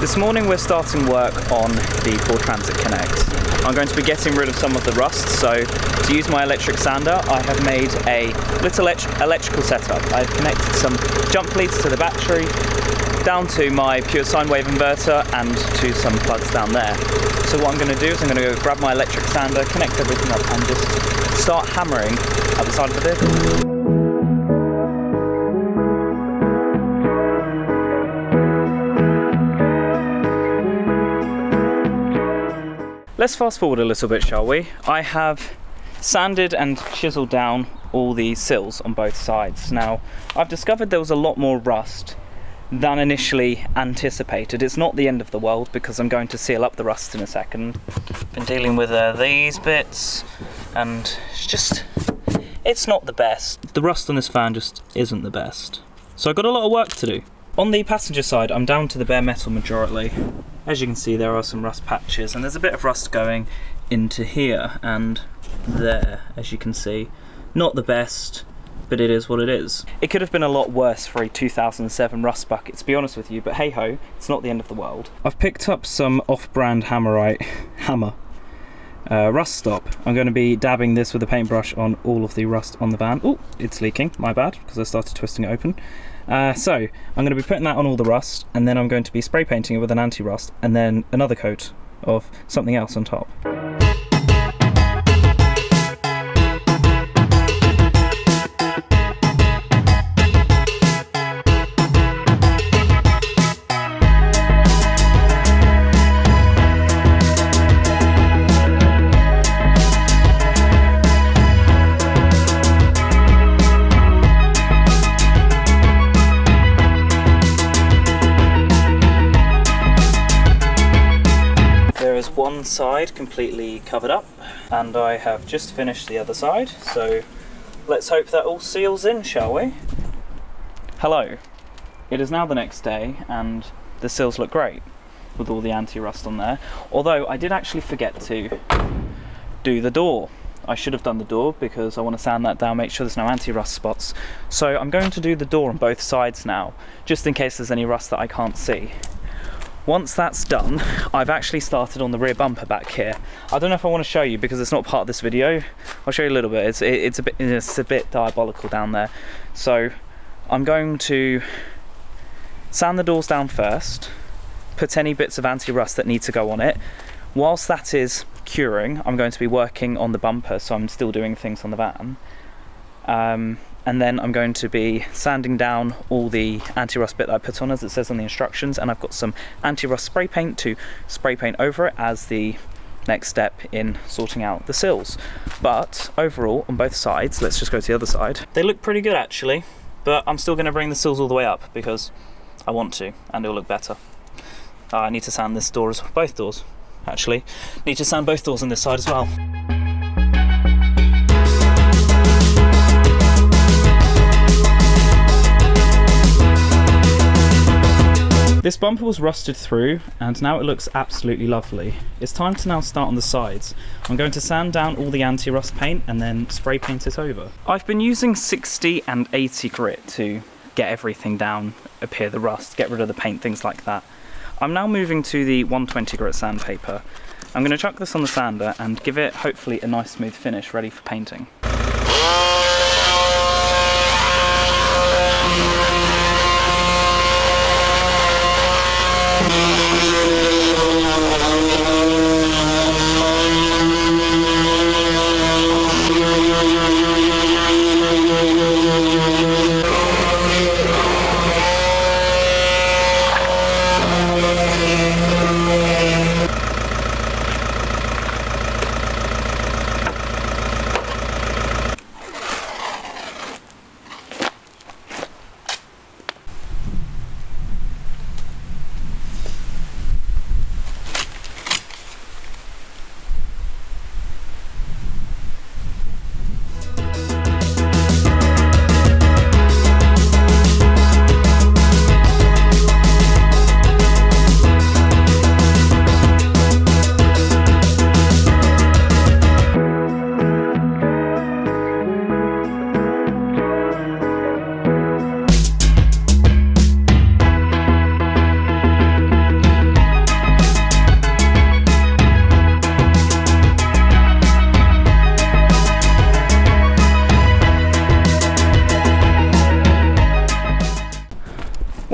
This morning we're starting work on the Ford Transit Connect. I'm going to be getting rid of some of the rust, so to use my electric sander I have made a little electrical setup. I've connected some jump leads to the battery, down to my pure sine wave inverter and to some plugs down there. So what I'm going to do is I'm going to go grab my electric sander, connect everything up and just start hammering at the side of the vehicle. Let's fast forward a little bit, shall we? I have sanded and chiseled down all the sills on both sides. Now, I've discovered there was a lot more rust than initially anticipated. It's not the end of the world because I'm going to seal up the rust in a second. Been dealing with uh, these bits and it's just, it's not the best. The rust on this fan just isn't the best. So I've got a lot of work to do. On the passenger side, I'm down to the bare metal majority. As you can see, there are some rust patches and there's a bit of rust going into here and there, as you can see. Not the best, but it is what it is. It could have been a lot worse for a 2007 rust bucket, to be honest with you, but hey ho, it's not the end of the world. I've picked up some off-brand Hammerite hammer uh, rust stop. I'm going to be dabbing this with a paintbrush on all of the rust on the van. Oh, it's leaking, my bad, because I started twisting it open. Uh, so I'm going to be putting that on all the rust and then I'm going to be spray painting it with an anti-rust and then another coat of something else on top. Completely covered up and I have just finished the other side so let's hope that all seals in shall we? Hello, it is now the next day and the seals look great with all the anti-rust on there although I did actually forget to do the door I should have done the door because I want to sand that down, make sure there's no anti-rust spots. So I'm going to do the door on both sides now, just in case there's any rust that I can't see. Once that's done, I've actually started on the rear bumper back here. I don't know if I want to show you because it's not part of this video. I'll show you a little bit. It's, it, it's, a, bit, it's a bit diabolical down there. So I'm going to sand the doors down first, put any bits of anti-rust that need to go on it. Whilst that is curing, I'm going to be working on the bumper, so I'm still doing things on the van. Um, and then I'm going to be sanding down all the anti-rust bit that I put on as it says on the instructions and I've got some anti-rust spray paint to spray paint over it as the next step in sorting out the sills. But overall on both sides, let's just go to the other side, they look pretty good actually but I'm still going to bring the sills all the way up because I want to and it'll look better. Uh, I need to sand this door as both doors actually. Need to sand both doors on this side as well. This bumper was rusted through and now it looks absolutely lovely. It's time to now start on the sides. I'm going to sand down all the anti-rust paint and then spray paint it over. I've been using 60 and 80 grit to get everything down, appear the rust, get rid of the paint, things like that. I'm now moving to the 120 grit sandpaper. I'm going to chuck this on the sander and give it hopefully a nice smooth finish ready for painting.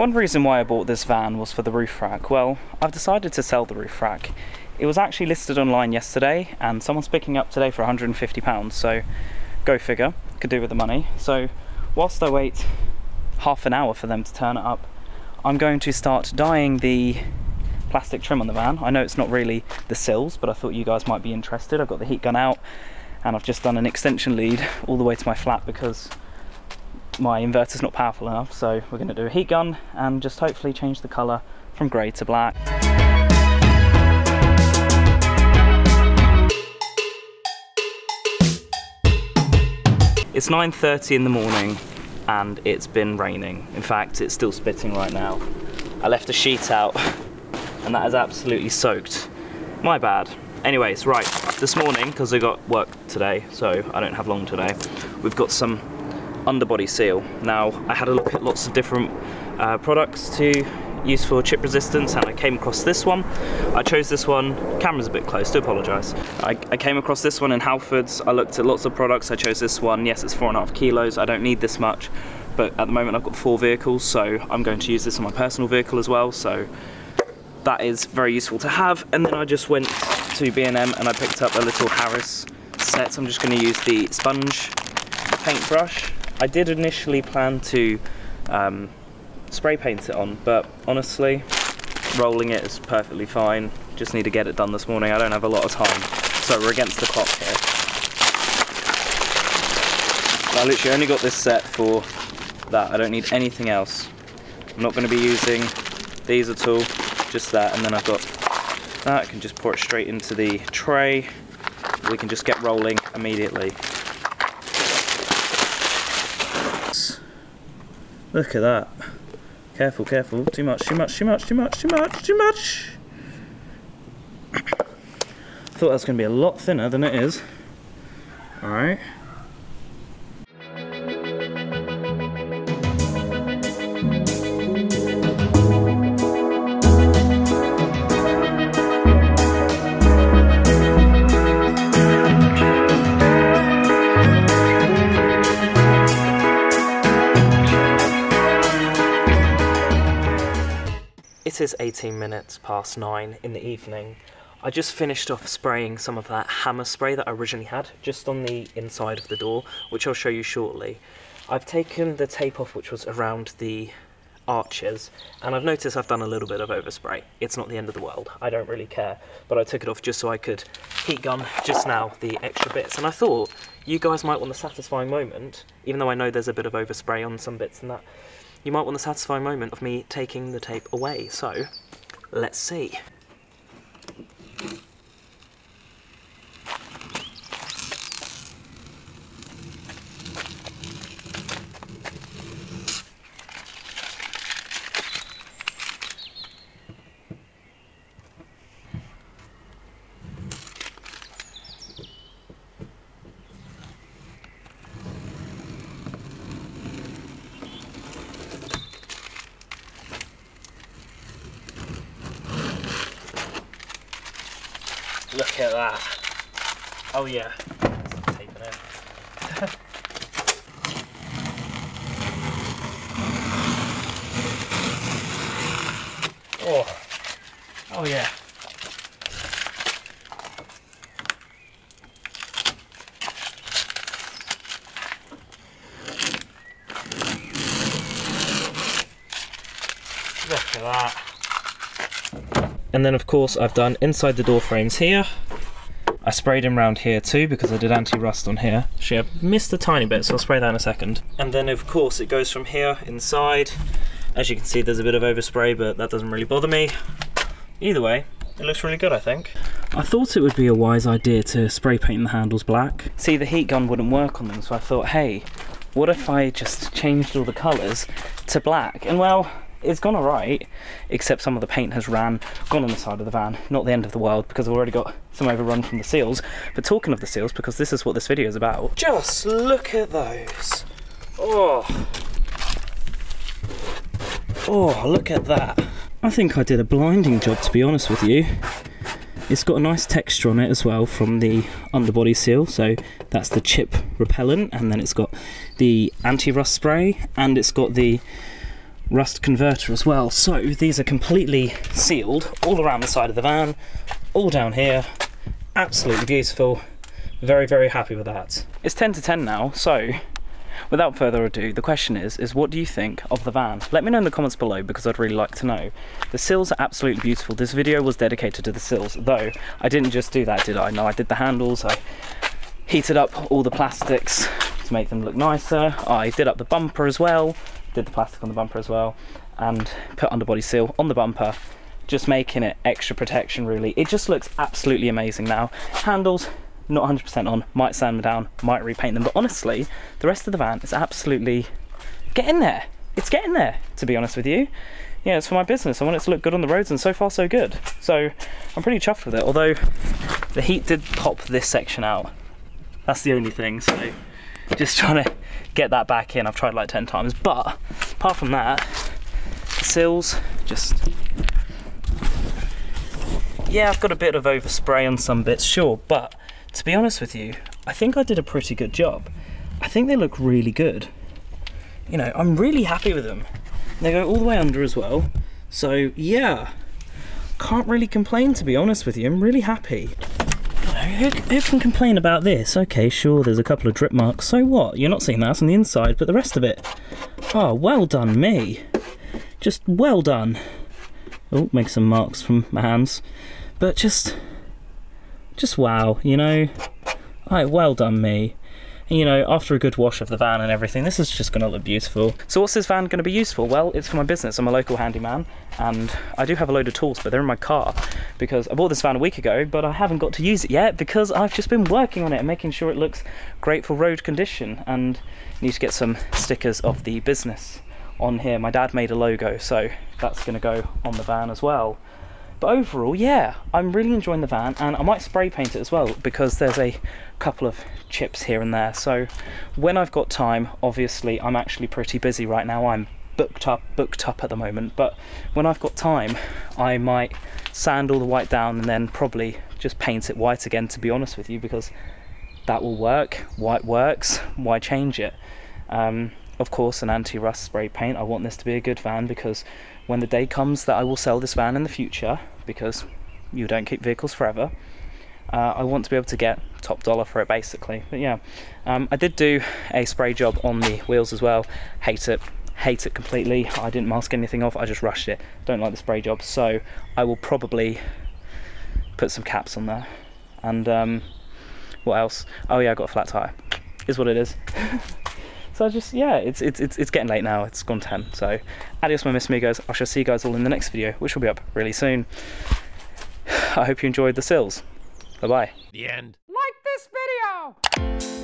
One reason why I bought this van was for the roof rack. Well, I've decided to sell the roof rack. It was actually listed online yesterday and someone's picking up today for 150 pounds, so go figure, could do with the money. So whilst I wait half an hour for them to turn it up, I'm going to start dyeing the plastic trim on the van. I know it's not really the sills, but I thought you guys might be interested. I've got the heat gun out and I've just done an extension lead all the way to my flat because my inverter's not powerful enough. So we're gonna do a heat gun and just hopefully change the color from gray to black. It's 9.30 in the morning and it's been raining. In fact, it's still spitting right now. I left a sheet out and that is absolutely soaked. My bad. Anyways, right, this morning, because I got work today, so I don't have long today, we've got some underbody seal. Now, I had a look at lots of different uh, products to use for chip resistance and I came across this one. I chose this one, camera's a bit close, to apologise. I, I, came across this one in Halfords, I looked at lots of products, I chose this one. Yes, it's four and a half kilos, I don't need this much, but at the moment I've got four vehicles, so I'm going to use this on my personal vehicle as well, so that is very useful to have. And then I just went to B&M and I picked up a little Harris set. I'm just gonna use the sponge paintbrush. I did initially plan to um, spray paint it on, but honestly, rolling it is perfectly fine. Just need to get it done this morning. I don't have a lot of time, so we're against the clock here. I literally only got this set for that. I don't need anything else. I'm not going to be using these at all, just that. And then I've got that. I can just pour it straight into the tray. We can just get rolling immediately. Look at that. Careful, careful. Too much, too much, too much, too much, too much, too much. Thought that was going to be a lot thinner than it is. Alright. It is 18 minutes past 9 in the evening. I just finished off spraying some of that hammer spray that I originally had just on the inside of the door, which I'll show you shortly. I've taken the tape off which was around the arches and I've noticed I've done a little bit of overspray. It's not the end of the world, I don't really care, but I took it off just so I could heat gun just now the extra bits and I thought you guys might want the satisfying moment, even though I know there's a bit of overspray on some bits and that, you might want the satisfying moment of me taking the tape away. So, let's see. Look at that. Oh yeah. It. oh. Oh yeah. Look at that. And then of course I've done inside the door frames here. I sprayed him around here too because I did anti-rust on here. Actually I missed a tiny bit so I'll spray that in a second. And then of course it goes from here inside. As you can see there's a bit of overspray but that doesn't really bother me. Either way, it looks really good I think. I thought it would be a wise idea to spray paint the handles black. See the heat gun wouldn't work on them so I thought hey, what if I just changed all the colours to black? And well, it's gone alright, except some of the paint has ran, gone on the side of the van. Not the end of the world, because I've already got some overrun from the seals. But talking of the seals, because this is what this video is about. Just look at those. Oh. Oh, look at that. I think I did a blinding job, to be honest with you. It's got a nice texture on it as well from the underbody seal, so that's the chip repellent, and then it's got the anti-rust spray, and it's got the rust converter as well. So these are completely sealed all around the side of the van, all down here. Absolutely beautiful. Very, very happy with that. It's 10 to 10 now, so without further ado, the question is, is what do you think of the van? Let me know in the comments below because I'd really like to know. The sills are absolutely beautiful. This video was dedicated to the sills, though I didn't just do that, did I? No, I did the handles, I heated up all the plastics to make them look nicer. I did up the bumper as well, did the plastic on the bumper as well, and put underbody seal on the bumper just making it extra protection really. It just looks absolutely amazing now. Handles, not 100% on, might sand them down, might repaint them, but honestly, the rest of the van is absolutely getting there. It's getting there, to be honest with you. Yeah, it's for my business. I want it to look good on the roads, and so far so good. So I'm pretty chuffed with it, although the heat did pop this section out. That's the only thing, so just trying to get that back in. I've tried like 10 times, but apart from that, the sills just yeah, I've got a bit of overspray on some bits, sure, but to be honest with you, I think I did a pretty good job. I think they look really good. You know, I'm really happy with them. They go all the way under as well. So yeah, can't really complain to be honest with you. I'm really happy. Who, who can complain about this? Okay, sure, there's a couple of drip marks. So what? You're not seeing that on the inside, but the rest of it. Oh, well done me. Just well done. Oh, make some marks from my hands. But just, just wow, you know? Alright, well done me. And, you know, after a good wash of the van and everything, this is just going to look beautiful. So what's this van going to be used for? Well, it's for my business. I'm a local handyman, and I do have a load of tools, but they're in my car, because I bought this van a week ago, but I haven't got to use it yet, because I've just been working on it and making sure it looks great for road condition, and need to get some stickers of the business on here. My dad made a logo, so that's going to go on the van as well. But overall, yeah, I'm really enjoying the van and I might spray paint it as well because there's a couple of chips here and there. So when I've got time, obviously I'm actually pretty busy right now. I'm booked up, booked up at the moment. But when I've got time, I might sand all the white down and then probably just paint it white again, to be honest with you, because that will work. White works, why change it? Um, of course an anti-rust spray paint. I want this to be a good van because when the day comes that I will sell this van in the future, because you don't keep vehicles forever, uh, I want to be able to get top dollar for it basically. But yeah, um, I did do a spray job on the wheels as well. Hate it, hate it completely. I didn't mask anything off, I just rushed it. Don't like the spray job, so I will probably put some caps on there. And um, what else? Oh yeah, I got a flat tire. Is what it is. So I just, yeah, it's, it's, it's, it's getting late now, it's gone 10. So adios my miss amigos, I shall see you guys all in the next video, which will be up really soon. I hope you enjoyed the sills. Bye-bye. The end. Like this video!